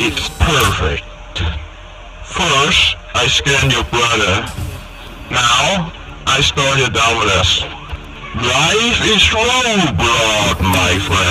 It's perfect. First, I scanned your brother. Now, I start your dominus. Life is slow, broad, my friend.